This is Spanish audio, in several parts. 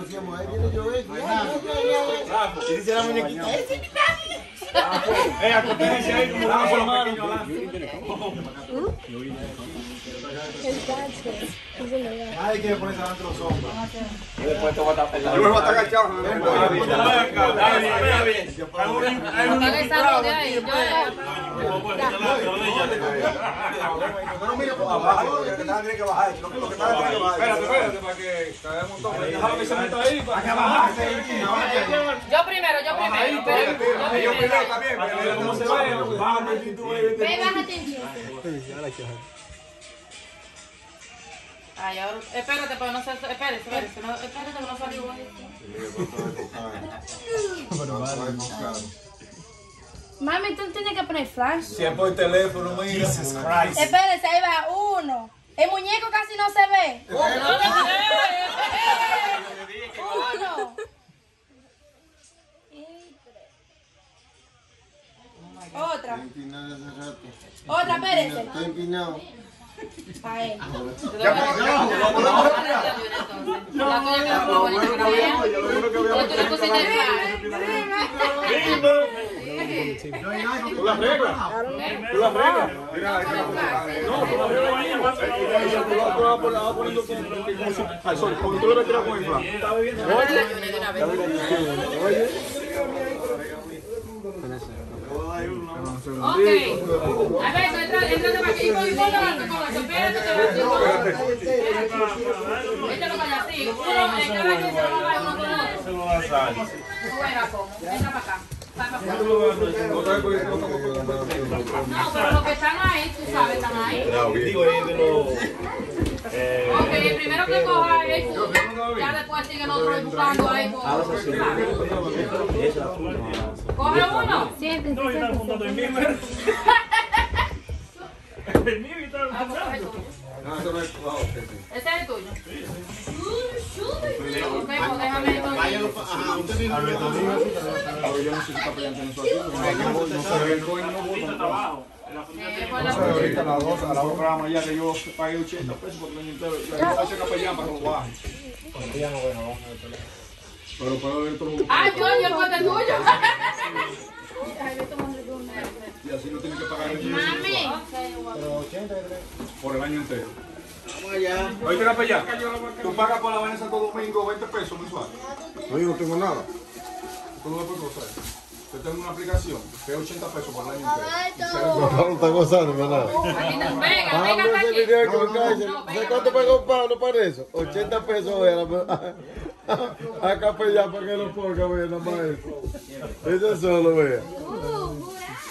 conocíamos. A él, viene eh. Y dice la muñequita, ese es mi papi. Eh, ahí como Ah, que me pones adelante los hombros. Después te voy a tapar. Yo vuelvo a estar agachado. Está bien, está bien. Hay un- infiltrado Yo No, no, mira, por abajo. Lo que está tiene que bajar. Lo que lo que está tiene que bajar. Espérate, espérate, para que caigamos un toque. Déjalo que se meta ahí. para que Yo primero, yo primero. Yo primero también. Para que pero vea cómo se ve. bájate, tú eres- Ve, bájate en Ay, ahora, espérate, pero no se, espérate, espérate, no, espérate, que no salió Mami, tú tienes que poner flash. Si es por teléfono, mira. Espérense, ahí va uno. El muñeco casi no se ve. Uno. Otra. Otra, espérense. Estoy empinado. A él. La tuya que no bonita que no vea. Pero tú le pusiste el flash. Tú la reglas. Tú la reglas. Mira, no, tú la reglas. Tú la tú la vas poniendo con- con su- al sol. Como tú le vas a tirar con el flan. Ok. A ver, no pero los que están ahí, tú sabes, están ahí. Digo, eh, Ok, el primero que coja es. Ya después sigue el otro buscando ahí por. Coge uno. No, yo estaba apuntando. ¿Eh? El mío estaba Ah. No, eso no es. ah, sí. Ese es el tuyo. Sé, ahorita a las a las dos programas ya que yo pagué 80 pesos por el año entero. Capellán para que lo baje. Pero puedo ver todo. Ah, yo, yo el tuyo. Y así no tiene que pagar el Mami. por el año entero. Vamos allá. Oíste, capellán, tú pagas por la vaina de Santo Domingo 20 pesos mensual. No, yo no tengo nada. Tú no lo puedes usar. Yo tengo una aplicación que es 80 pesos por el año entero. Pablo está gozando, ¿verdad? No- Venga, Ah, venga hasta ese video No, no, ¿sabes venga, cuánto pagó Pablo para eso? 80 pesos vea, a, a capellán para que lo ponga, vea, nada más eso. Eso solo, vea. Ahorita más te van a ver like y lo va a hacer.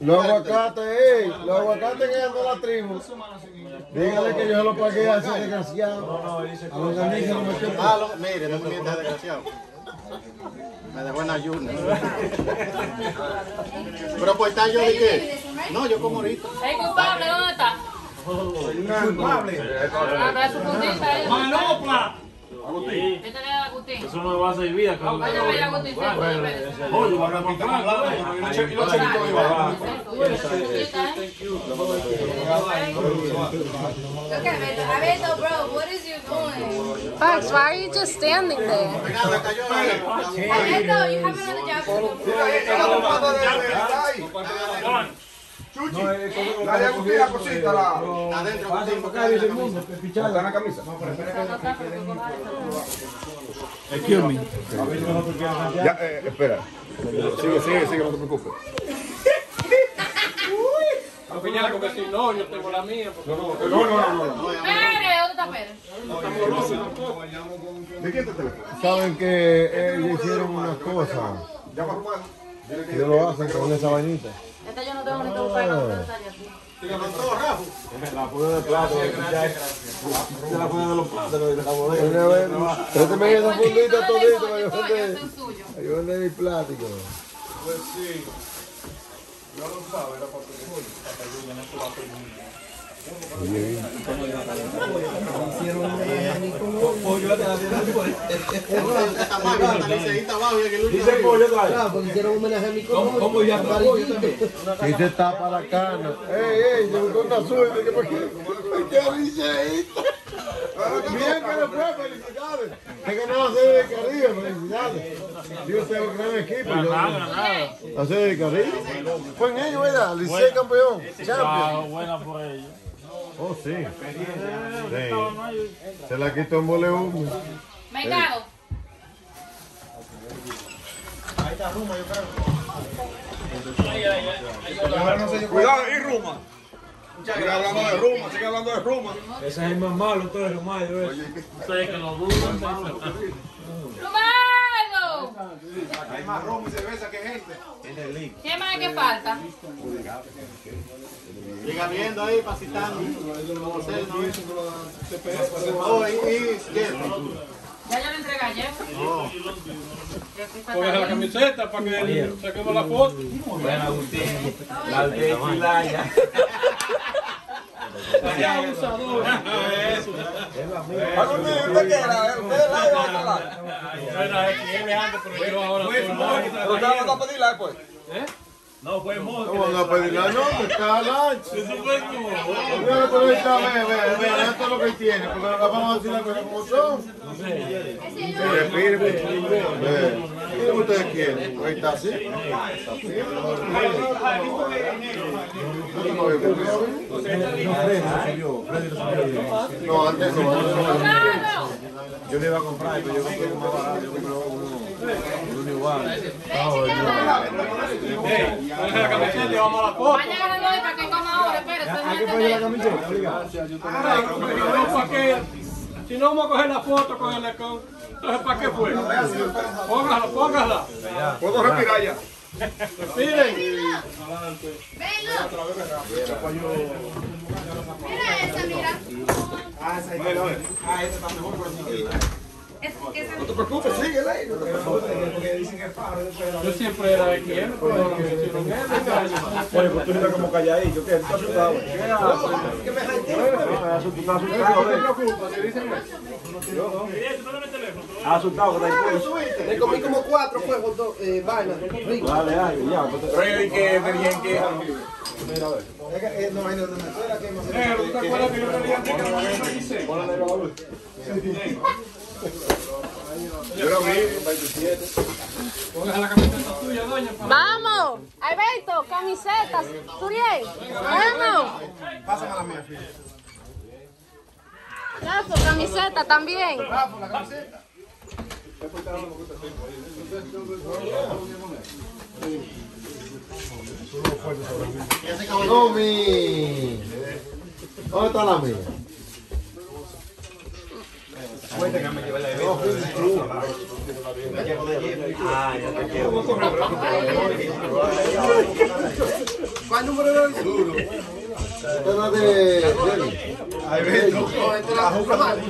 Los aguacates, ey, los aguacates que ando la tribu. Dígale que yo lo pagué a ese desgraciado. A los amigos lo metió Ah, lo- mire, no me mientas, desgraciado. Me dejó en ayuno. Pero por estar yo de qué? No, yo como ahorita. El culpable, ¿dónde está? Ah, puntita ahí. ¡Manopla! Sí, Este le da a Agustín. Eso no me va a servir acá. Vaya a ver a Agustín. Bueno, espérate. Oye, van a comprar. Y los che- y los chelitos ahí abajo. Look at Beto. Beto, bro, what is you doing? Fox, why are you just standing there? Venga, me cayó la Beto, you have another job a Agustín la cosita, la. Adentro, Agustín, porque Acá dice el mundo, que ¿Está en la camisa? Excuse me. Ya, eh, espera. Sigue, sigue, sigue, no te preocupes. Porque si no, yo tengo la mía. No, no, no, no. no. Pérez, ¿dónde está Pérez? ¿De quién te teléfono? Saben que ellos hicieron una cosa. Llama a Romano. Ellos lo hacen con esa vainita. Esta yo no tengo ni que buscar. La pone de plato, Se la pone de los plátanos la bodega. Esa fundita para yo vender, yo mi plástico. Pues sí. Ya lo sabe, era para que ¿Cómo ya Y se tapa la cana. ¡Ey, ey! Yo una azul. ¿Qué por qué? ¡Qué riseíta! Bien que después, felicidades. Es que no hace de Caribe, felicidades. Dios sea un gran equipo. Yo, hace de Caribe. Fue en ellos, ¿verdad? Licey campeón. Champion. buena por ellos. Oh, sí. Sí. Se la quitó en boleún. Mercado. Cuidado, y Ruma. Sigue hablando de Ruma, sigue hablando de Ruma. Ese es el más malo, todo es lo malo. ese. Hay más Ruma y cerveza que gente. ¿Qué más que falta? Siga viendo ahí, pasitando. ¿no? Oh, y. Ya yo le entregué a Jeff. Coge la camiseta para que saquemos la foto. Bueno, Agustín. La de Chilaya. Allá abusador. ¿usted qué era? ¿Usted es la o otra la? Era XL antes, pero yo ahora usted va a después. No, fue ¿Cómo Monte. van a pedir la nota? Está lancha. Eso fue como. Mira, pero ahí está, ve, ve, ve, esto es lo que tiene, porque ahora vamos a decir las cosas como son. Ve. ¿Qué es lo que ustedes quieren? Ahí está así. No, antes no. antes no. Yo le iba a comprar, pero yo compré más barato. Si no, vamos a coger la foto con el lecón, entonces ¿para qué fue? Póngala, póngala. ¿Puedo respirar ya? Venga. Mira esa, mira. Es. No te preocupes, síguela ahí. Yo siempre era de pero me hicieron. Oye, pues tú estás como calladito, ¿qué? ¿Estás asustado? ¿Qué haces? ¿Qué me estás asustado? No te preocupes, si dicen eso. Asustado, que está ahí. Le comí como cuatro juegos, dos, eh, vainas. Rico. Dale, dale, ya. pues, Rey, que Virgen, que. Pero, ¿tú te acuerdas que yo te dije antes que no me hice? Yo era mi 27. Póngase la camiseta tuya, doña. Vamos. Alberto, camisetas. Turiel. Vamos. Pásame la mía. Rafa, camiseta también. Rafa, la camiseta. No, mi. ¿Dónde está la mía? ¿Cuál número es? No es de. Este mal.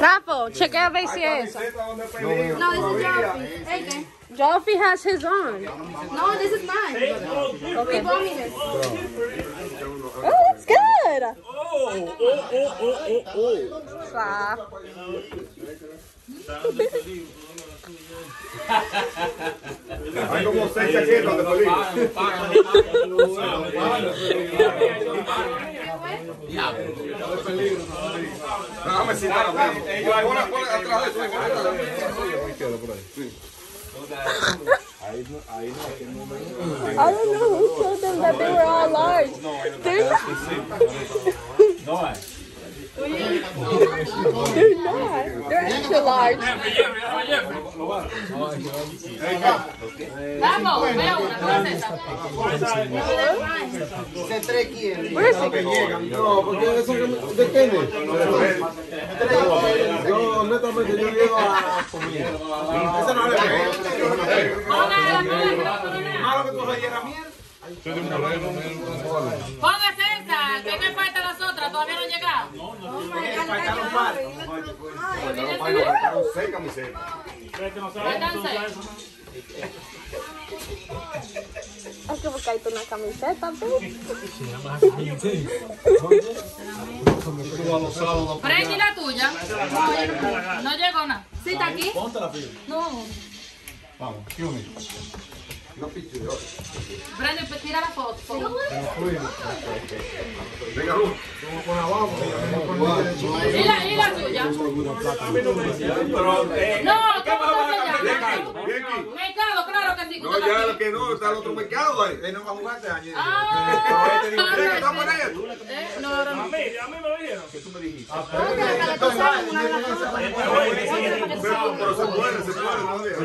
Rafa, chequea a ver si es. No, Joffrey. Hey, ¿qué? Joffy has his on. No, this is mine. Okay. They bought me this. Oh, it's good. Oh, oh, oh, oh, oh, oh. Slap. Hay como seis chaquetas de peligro. Déjame citar. Pon atrás de eso. Ahí queda por ahí. I don't know who told them that they were all large. They're not. No hay. They're not. They're extra large. Vamos, vea una, tú haces esa. Dice tres quién. Where is it? No, porque esa que- ¿De quién es? Yo, honestamente, yo llego a no es. Póngase esa, que me faltan las otras, todavía no han llegado. Faltaron seis camisetas. Hay que buscarte una camiseta, tú. Freddy, la tuya. No llegó nada. ¿Sí está aquí? No. Vamos, Yumi. No piche, yo. Freddy, pues tira la foto. por favor. Venga, Luz. ¿Y la, y la tuya? Pero, eh, No, No, ya lo que no, está el otro mercado ahí. Él no va a jugar este año. Ah. Pero este dijo, ¿qué? Eh, No. A mí, a mí me lo dijeron. Que tú me dijiste. Pero, se puede, se puede, no la tuya.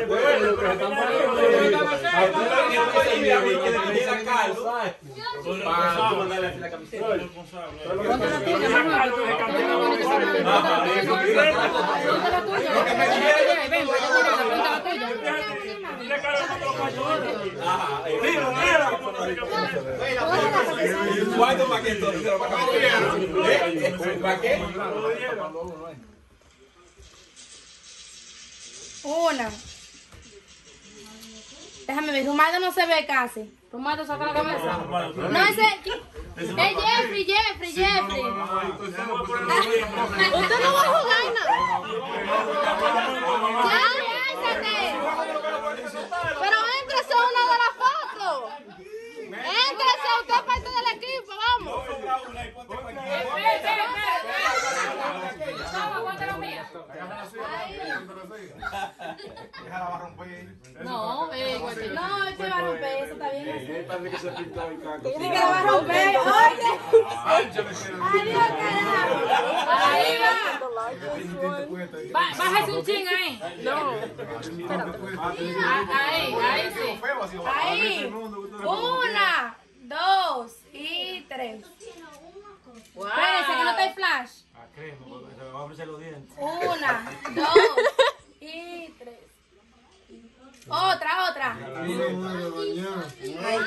Tiene cara de los mayores. Mira, mira. ¿Cuánto para qué entonces? ¿Pero para qué? ¿Eh? ¿Para qué? Una. Déjame ver, Rumaldo no se ve casi. Rumaldo saca la cabeza. No, ese. Es Jeffrey, Jeffrey, Jeffrey. Usted no va a jugar nada. Ya, piénsate. Pero éntrese a una de las fotos. Éntrese, usted es parte del equipo, vamos. Ven, ven, ven. Toma, ponte la mía. No, eh. No, este va a romper, eso está bien. así. Parece que se pintó el caco. Sí que lo va a romper. Oye. Adiós, carajo. Ahí va. Bájese un ching ahí. No. Ah, Ahí, ahí sí. Ahí. Una, dos y tres. Espérense que no está el flash. Una, dos y tres. Otra, otra. Ay.